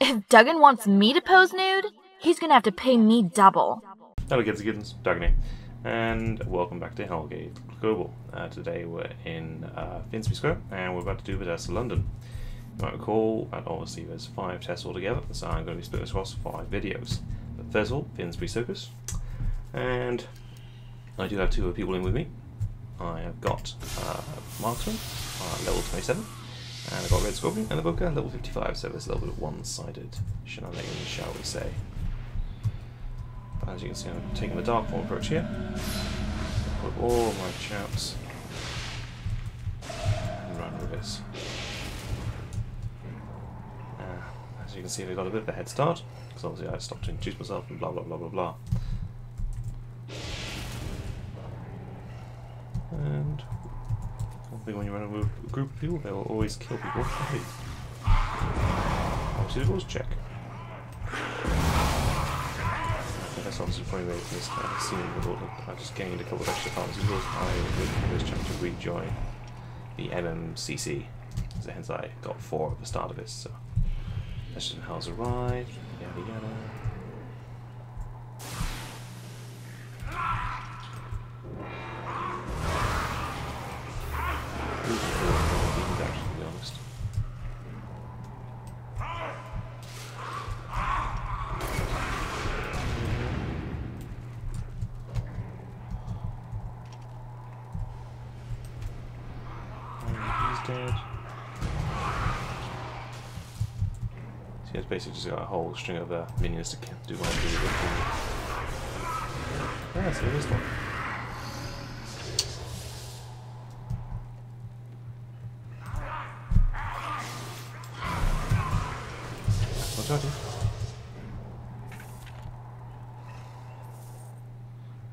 If Dougan wants me to pose nude, he's gonna have to pay me double. Hello kids and kittens, Dougan and welcome back to Hellgate Global. Uh, today we're in uh, Finsbury Square, and we're about to do Bethesda London. You might recall that obviously there's five tests altogether, so I'm going to be split across five videos. But first of all, Finsbury Circus, and I do have two other people in with me. I have got uh, Marksman, uh, level 27, and I've got Red Scorpion and the Booker, level 55, so there's a little bit one-sided shenanigans, shall we say. But as you can see, I'm taking the dark form approach here. Put all my chaps and run with this. Uh, as you can see, we got a bit of a head start, because obviously I stopped to introduce myself and blah blah blah blah blah. And Think when you run a group of people, they will always kill people. Obviously, the rules check. That's obviously probably this of scene with all I just gained a couple of extra pharmacy rules. I was trying to rejoin the MMCC. So hence I got four at the start of this. So that's just how's arrived. Yada yada. Actually, to be honest. And he's dead. See, it's basically just got a whole string of uh, minions to do what I do. Yeah, so there is one.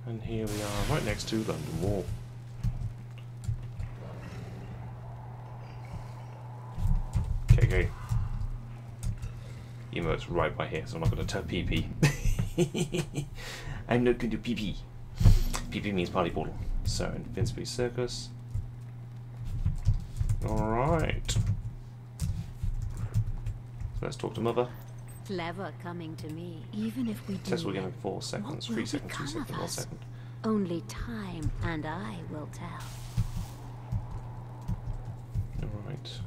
And here we are, right next to London Wall. Okay, okay. Even though it's right by here, so I'm not going to tell PP. I'm not going to PP. PP means party portal. So, in Finsbury Circus. Alright. So let's talk to Mother. Clever coming to me. Even if we do. Test will begin it, 4 seconds, 3 seconds, 2 seconds, of 1. Only time and I will tell. Alright.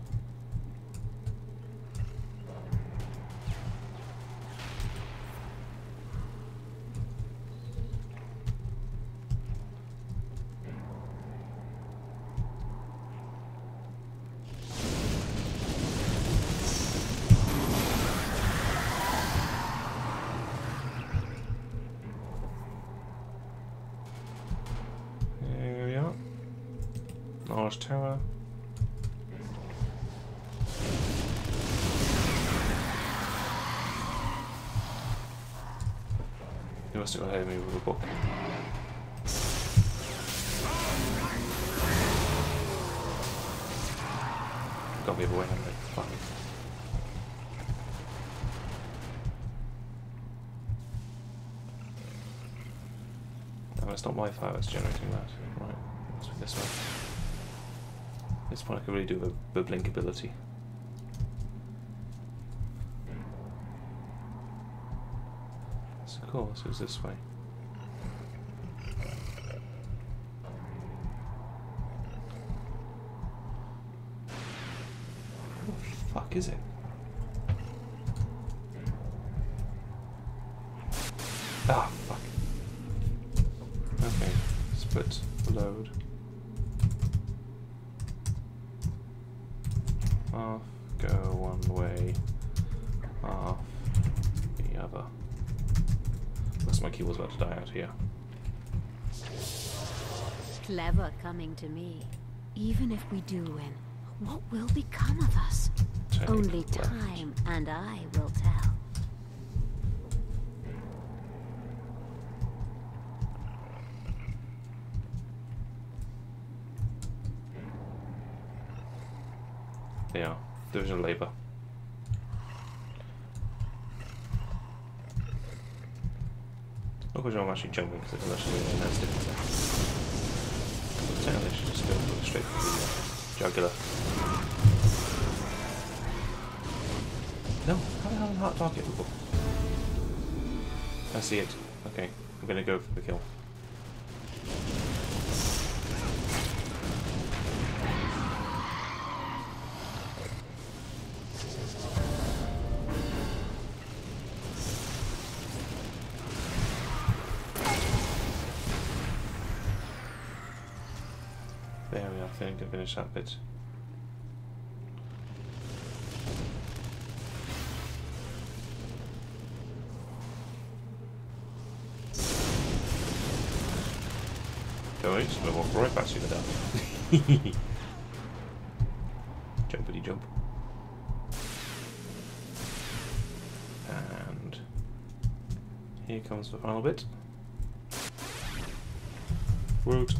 Here we are. Large tower. You must have of me with a book. Got the other way, haven't they? Fine. No, it's not my fire that's generating that. Right, it must be this one. This one I could really do the, blink ability. So of course it was this way. What the fuck is it? Ah, fuck. Okay, split load. Off, go one way, off the other. Unless my keyboard's about to die out here. Clever coming to me. Even if we do win, what will become of us? Take Only left. time and I will tell. Yeah, Division of Labour. Not quite I'm actually jumping because it's actually really nasty. Technically, I should just go straight for the uh, jugular. No, how the hell did Heart target before? I see it. Okay, I'm gonna go for the kill. I finished that bit. On, just gonna walk right past you with that. Jumpity jump. And here comes the final bit. Root.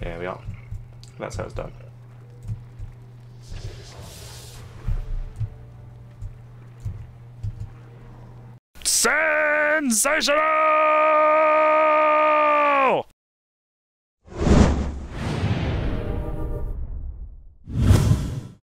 There we are. That's how it's done. Sensational!